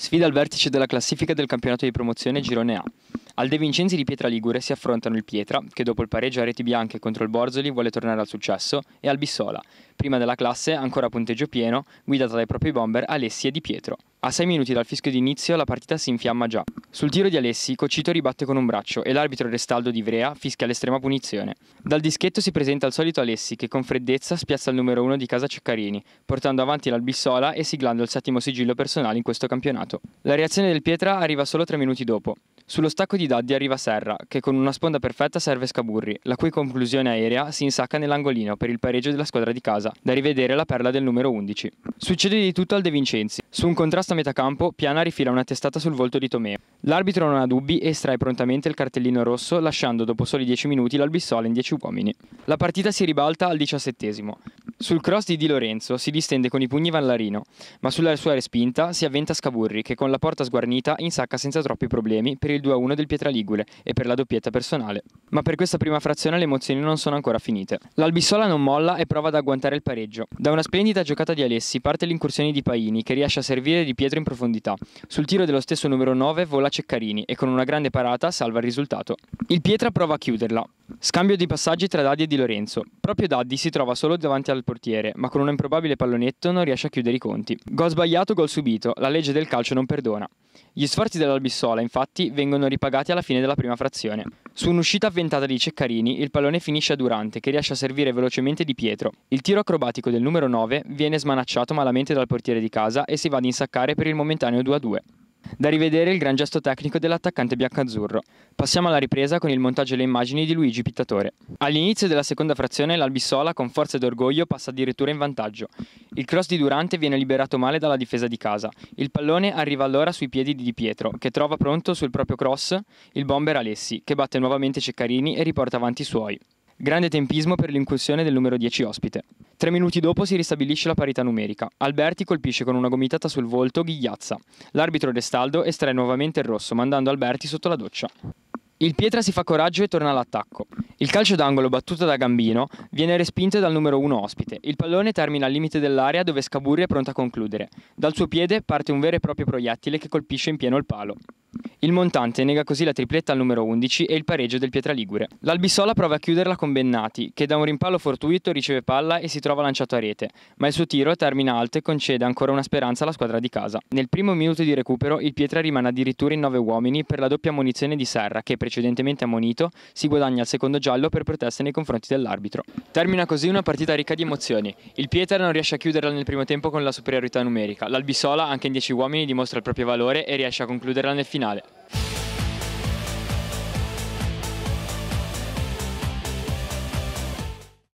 Sfida al vertice della classifica del campionato di promozione Girone A. Al De Vincenzi di Pietra Ligure si affrontano il Pietra, che dopo il pareggio a reti bianche contro il Borzoli vuole tornare al successo, e al Bissola, prima della classe ancora a punteggio pieno, guidata dai propri bomber Alessi e Di Pietro. A sei minuti dal fischio d'inizio la partita si infiamma già. Sul tiro di Alessi, Cocito ribatte con un braccio e l'arbitro Restaldo di Vrea fischia l'estrema punizione. Dal dischetto si presenta il solito Alessi che con freddezza spiazza il numero uno di casa Ceccarini, portando avanti l'Albissola e siglando il settimo sigillo personale in questo campionato. La reazione del Pietra arriva solo tre minuti dopo. Sullo stacco di Daddi arriva Serra, che con una sponda perfetta serve Scaburri, la cui conclusione aerea si insacca nell'angolino per il pareggio della squadra di casa, da rivedere la perla del numero 11. Succede di tutto al De Vincenzi. Su un contrasto a metà campo, Piana rifila una testata sul volto di Tomeo. L'arbitro non ha dubbi e estrae prontamente il cartellino rosso, lasciando dopo soli 10 minuti l'Albissola in 10 uomini. La partita si ribalta al diciassettesimo. Sul cross di Di Lorenzo si distende con i pugni Vallarino, ma sulla sua respinta si avventa Scaburri che con la porta sguarnita insacca senza troppi problemi per il 2-1 del Pietraligure e per la doppietta personale. Ma per questa prima frazione le emozioni non sono ancora finite. L'Albissola non molla e prova ad agguantare il pareggio. Da una splendida giocata di Alessi parte l'incursione di Paini che riesce a servire Di Pietro in profondità. Sul tiro dello stesso numero 9 vola Ceccarini e con una grande parata salva il risultato. Il Pietra prova a chiuderla. Scambio di passaggi tra Daddi e Di Lorenzo. Proprio Daddi si trova solo davanti al portiere, ma con un improbabile pallonetto non riesce a chiudere i conti. Gol sbagliato, gol subito. La legge del calcio non perdona. Gli sforzi dell'Albissola, infatti, vengono ripagati alla fine della prima frazione. Su un'uscita avventata di Ceccarini, il pallone finisce a Durante, che riesce a servire velocemente Di Pietro. Il tiro acrobatico del numero 9 viene smanacciato malamente dal portiere di casa e si va ad insaccare per il momentaneo 2-2. Da rivedere il gran gesto tecnico dell'attaccante biancazzurro. Passiamo alla ripresa con il montaggio e le immagini di Luigi Pittatore. All'inizio della seconda frazione l'Albissola con forza ed orgoglio passa addirittura in vantaggio. Il cross di Durante viene liberato male dalla difesa di casa. Il pallone arriva allora sui piedi di Di Pietro, che trova pronto sul proprio cross il bomber Alessi, che batte nuovamente Ceccarini e riporta avanti i suoi. Grande tempismo per l'incursione del numero 10 ospite. Tre minuti dopo si ristabilisce la parità numerica. Alberti colpisce con una gomitata sul volto Ghigliazza. L'arbitro Restaldo estrae nuovamente il rosso, mandando Alberti sotto la doccia. Il Pietra si fa coraggio e torna all'attacco. Il calcio d'angolo battuto da Gambino viene respinto dal numero 1 ospite. Il pallone termina al limite dell'area dove Scaburri è pronto a concludere. Dal suo piede parte un vero e proprio proiettile che colpisce in pieno il palo. Il montante nega così la tripletta al numero 11 e il pareggio del Pietraligure. L'Albissola prova a chiuderla con Bennati, che da un rimpallo fortuito riceve palla e si trova lanciato a rete, ma il suo tiro termina alto e concede ancora una speranza alla squadra di casa. Nel primo minuto di recupero il Pietra rimane addirittura in 9 uomini per la doppia munizione di Serra, che precedentemente ammonito si guadagna il secondo giallo per proteste nei confronti dell'arbitro. Termina così una partita ricca di emozioni. Il Pietra non riesce a chiuderla nel primo tempo con la superiorità numerica. L'Albissola, anche in 10 uomini, dimostra il proprio valore e riesce a concluderla nel finale.